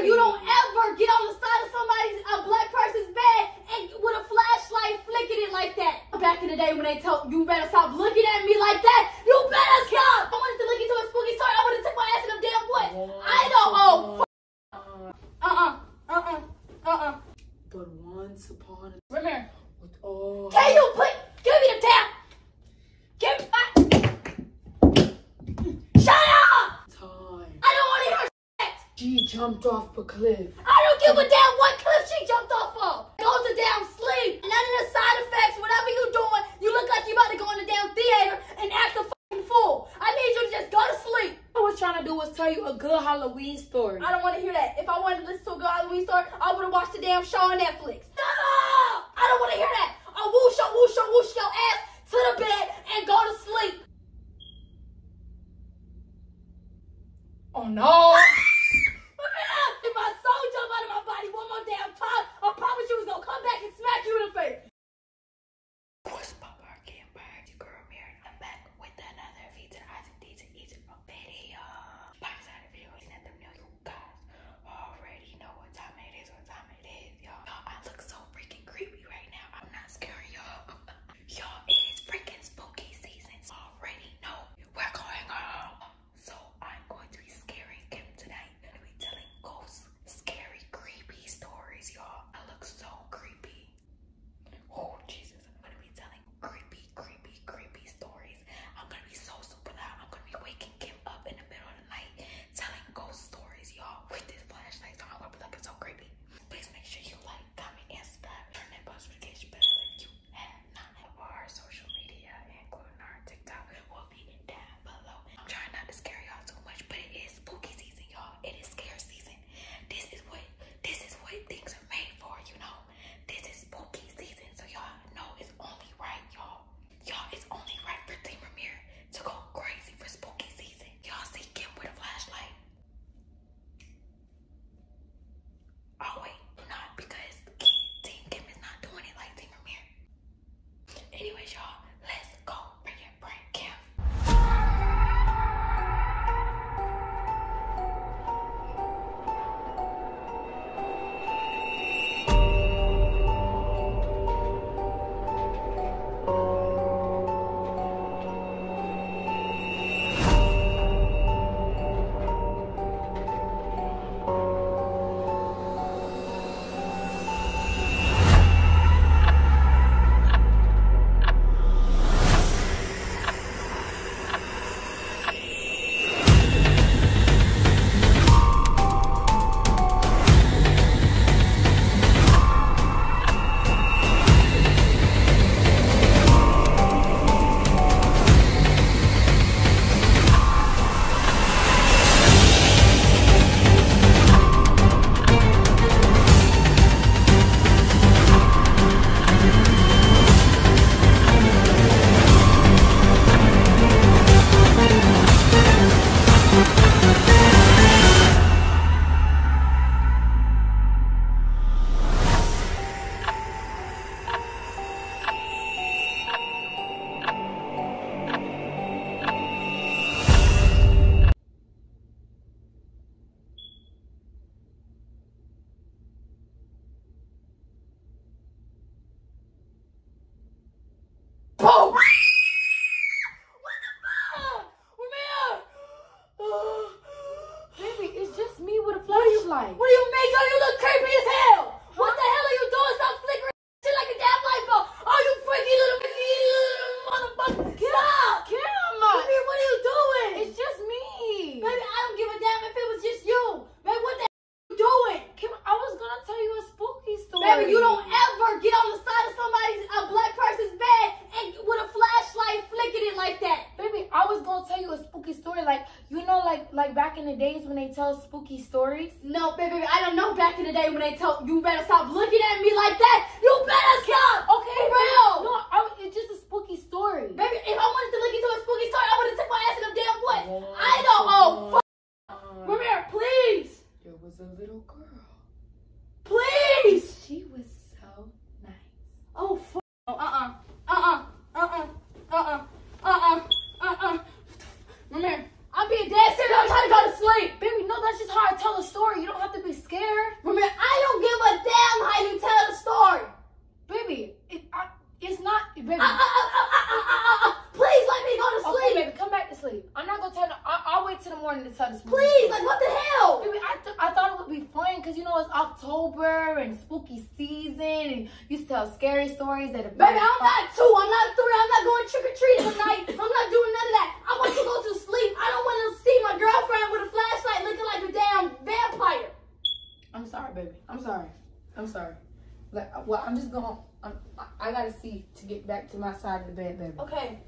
you don't ever get on the side of somebody's a black person's bed and with a flashlight flicking it like that. Back in the day when they told you better stop looking at me like that, you better stop. I wanted to look into a spooky story. I would have took my ass in them damn woods. I don't. Oh, uh, uh, uh, uh, uh, uh. But once upon a Ramir, with all Can you put? Give me the tap. Give me. I, shut up! time, I don't want to hear shit. she jumped off a cliff. I don't give a damn what cliff she jumped off of. Go to damn sleep. None of the side effects, whatever you doing, you look like you about to go in the damn theater and act a fucking fool. I need you to just go to sleep. what I was trying to do was tell you a good Halloween story. I don't want to hear that. If I wanted to listen to a good Halloween story, I would have watched the damn show on Netflix. Shut up! I don't want to hear that. A whoosh, a whoosh, a whoosh your ass to the bed and go to sleep. Oh no! Flashlight. What do you mean, girl? You look creepy as hell. What the hell are you doing? Stop flickering shit like a damn light bulb. Oh, you freaky little, freaky little motherfucker. Stop! Kim! Baby, what are you doing? It's just me. Baby, I don't give a damn if it was just you. Baby, what the hell are you doing? Kim, I was gonna tell you a spooky story. Baby, you don't ever get on the side of somebody's a black person's bed and with a flashlight flicking it like that. Baby, I was gonna tell you a spooky story. Like, you know, like like back in the days when they tell spooky stories. No, baby, I don't know back in the day when they told you better stop looking at me like that. You better stop. Okay, For real. No, I, it's just a spooky story. Baby, if I wanted to look into a spooky story, I would have took my ass in the damn woods. I don't. Oh, fuck. Ramir, please. There was a little girl. Please. She was so nice. Oh, f- oh, uh-uh, uh-uh, uh-uh, uh-uh, uh-uh, uh-uh. Ramir, I'm being dead serious. I'm trying to go to sleep. Baby, no, that's just how I tell a story. You don't have to be scared. Ramir, I don't give a damn how you tell the story. Baby, it, I, it's not, baby. Uh, uh, uh, uh, uh, uh, uh, Please let me go to okay, sleep. baby, come back to sleep. I'm not gonna tell no, I, I'll wait till the morning to tell this movie. Please, like what the hell? Baby, I, th- I thought it would be fun because you know it's October and spooky season and you used to tell scary stories that. Baby, I'm not two. I'm not three. I'm not going trick or treating tonight. I'm not doing none of that. I want to go to sleep. I don't want to see my girlfriend with a flashlight looking like a damn vampire. I'm sorry, baby. I'm sorry. I'm sorry. Like, uh, well, I'm just going. I'm, I, I gotta see to get back to my side of the bed, baby. Okay.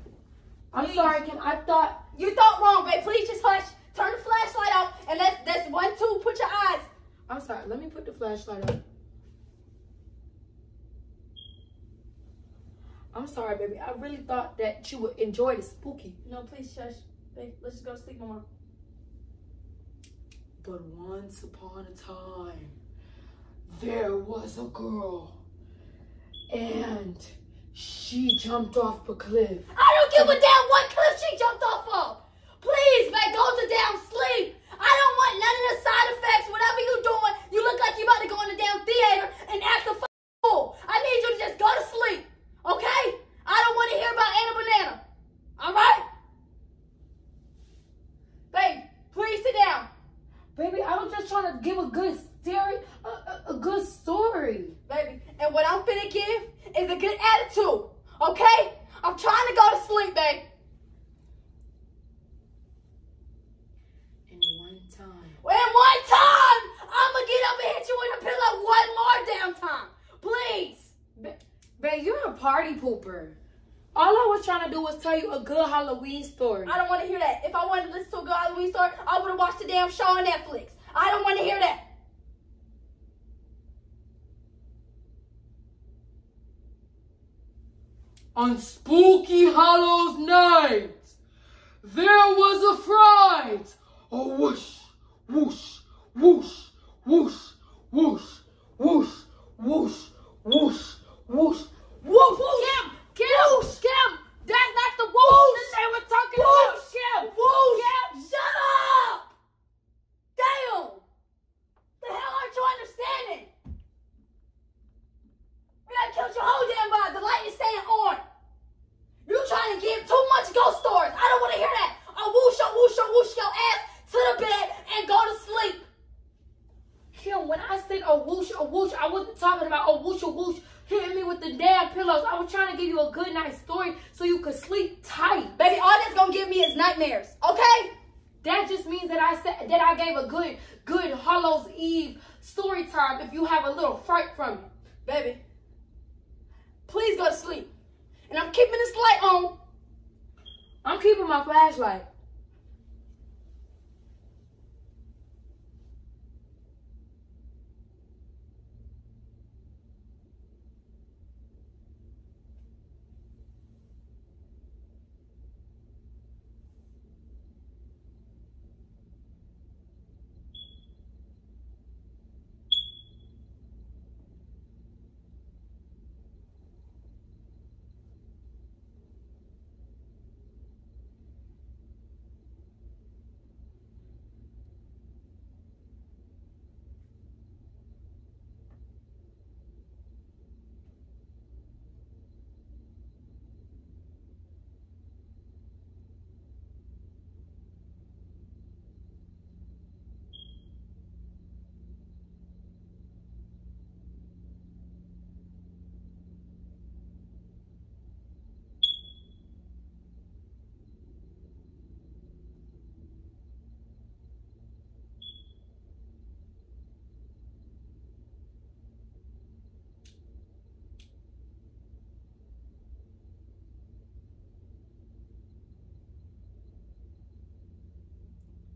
I'm please. sorry, Kim. I thought. You thought wrong, babe. Please just hush. Turn the flashlight off and let's that's one, two, put your eyes. I'm sorry. Let me put the flashlight on. I'm sorry, baby. I really thought that you would enjoy the spooky. No, please shush. Babe, let's just go to sleep, mama. But once upon a time, there was a girl. And she jumped off a cliff. I don't give a damn what cliff she jumped off of. Please, babe, go to damn sleep. I don't want none of the side effects. Whatever you doing, you look like you about to go in the damn theater and act a f- fool. I need you to just go to sleep, okay? I don't want to hear about Anna Banana. All right? Babe, please sit down. Baby, I was just trying to give a good story, a, a, a good story. baby. And what I'm finna give is a good attitude, okay? I'm to sleep, babe. One time, And one time, I'ma get up and hit you in the pillow one more damn time. Please. Babe, you're a party pooper. All I was trying to do was tell you a good Halloween story. I don't want to hear that. If I wanted to listen to a good Halloween story, I would have watched the damn show on Netflix. I don't want to hear that. On Spooky Hollows night, there was a fright. A whoosh, whoosh, whoosh, whoosh, whoosh, whoosh, whoosh, whoosh, whoosh. Woof, woof. Kim, Kim, Kim. That's not the woof that they were talking about. Kim, woof. Kim, shut up. Damn. The hell aren't you understanding? We done killed your whole damn body. The light is staying on. You trying to give too much ghost stories. I don't want to hear that. A whoosh, a whoosh, your ass to the bed and go to sleep. Kim, when I said a whoosh, a whoosh, I wasn't talking about a whoosh, a whoosh hitting me with the damn pillows. I was trying to give you a good night story so you could sleep tight. Baby, all that's gonna give me is nightmares, okay? That just means that I said that I gave a good, good Hallows Eve story time if you have a little fright from it. Baby, please go to sleep. And I'm keeping this light on. I'm keeping my flashlight.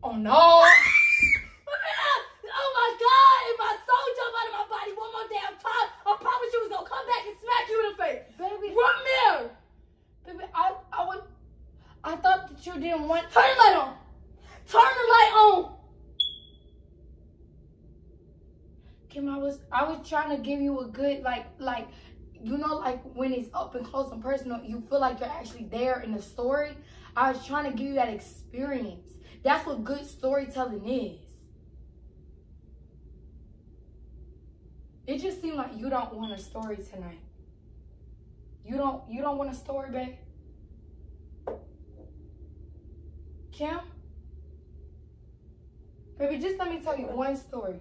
Oh no! Oh my God! If my soul jump out of my body one more damn time, I promise you was gonna come back and smack you in the face. Baby, Come here! baby, I, I would, I thought that you didn't want. Turn the light on. Turn the light on. Kim, I was I was trying to give you a good like like you know like when it's up and close and personal, you feel like you're actually there in the story. I was trying to give you that experience. That's what good storytelling is. It just seemed like you don't want a story tonight. You don't you don't want a story, babe? Kim? Baby, just let me tell you one story.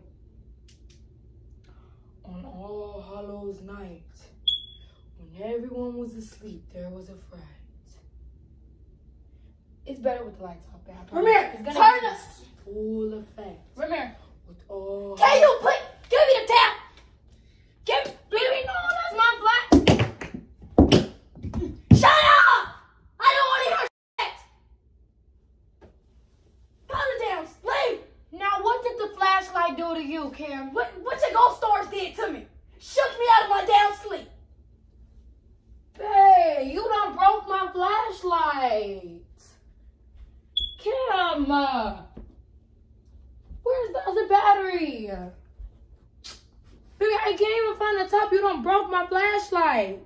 On All Hallows Night, when everyone was asleep, there was a fright. It's better with the lights off, babe. Ramir, It's gonna turn us. Full effect. Ramir, With all can you put, give me the tap. Give, Baby, no, that's my flat. shut up. I don't want to hear shit. Calm it down, leave. Now, what did the flashlight do to you, Kim? What, what your ghost stories did to me? Shook me out of my damn sleep. Babe, you done broke my flashlight. Kim, uh, where's the other battery? Baby, I can't even find the top. You don't broke my flashlight.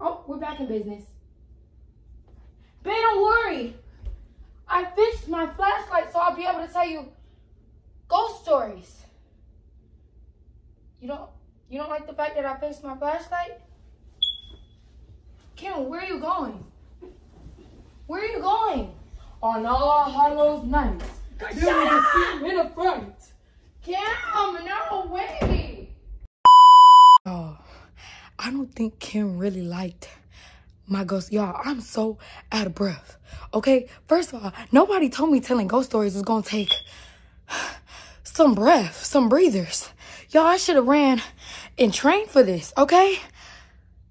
Oh, we're back in business. Babe, don't worry. I fixed my flashlight so I'll be able to tell you ghost stories. You don't you don't like the fact that I fixed my flashlight? Kim, where are you going? Where are you going? On All Hallows Night. There was a scene in a fright. Kim, no way. Oh, I don't think Kim really liked my ghost. Y'all, I'm so out of breath. Okay, first of all, nobody told me telling ghost stories is gonna take some breath, some breathers. Y'all, I should have ran and trained for this, okay?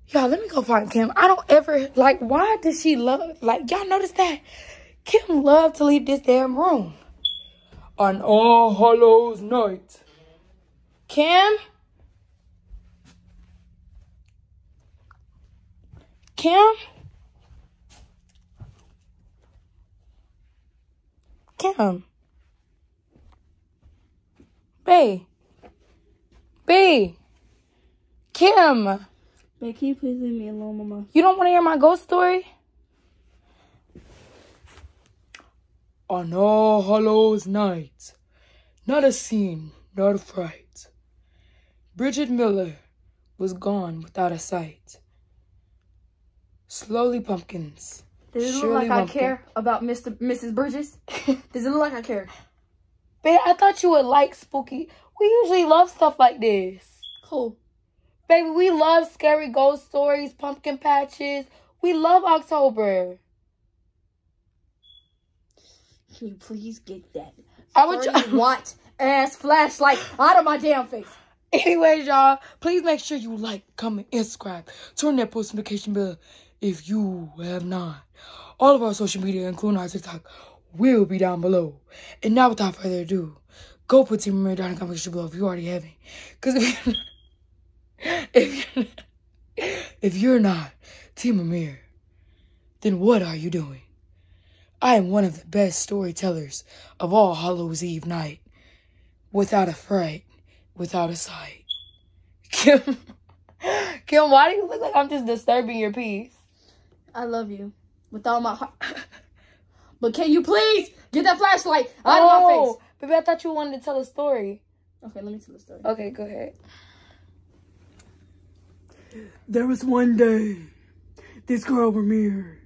Y'all, let me go find Kim. I don't ever, like, why does she love, like, y'all notice that? Kim loved to leave this damn room. On All Hallows Night. Kim? Kim? Kim? Bay? Bay? Kim? Babe, can you please leave me alone, Mama? You don't want to hear my ghost story? Oh, On All Hallows Night, not a scene, not a fright. Bridget Miller was gone without a sight. Slowly, pumpkins. Does it look Shirley like I Lumpkin. care about Mr. Mrs. Bridges? Does it look like I care? Babe, I thought you would like spooky. We usually love stuff like this. Cool. Baby, we love scary ghost stories, pumpkin patches. We love October. Can you please get that I would dirty white ass flashlight out of my damn face? Anyways, y'all, please make sure you like, comment, and subscribe. Turn that post notification bell if you have not. All of our social media, including our TikTok, will be down below. And now, without further ado, go put Team Amir down in the comment section below if you already haven't. Because if you're, if, you're, if you're not Team Amir, then what are you doing? I am one of the best storytellers of all Hallows Eve night. Without a fright, without a sight. Kim, Kim, why do you look like I'm just disturbing your peace? I love you with all my heart. but can you please get that flashlight out of my Oh, baby, I thought you wanted to tell a story. Okay, let me tell the story. Okay, go ahead. There was one day, this girl Ramir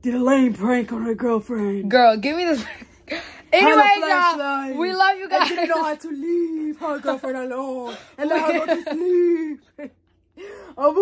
did a lame prank on her girlfriend. Girl, give me this. Anyway, y'all, we love you And guys. she didn't know how to leave her girlfriend alone and let her go to sleep. Oh,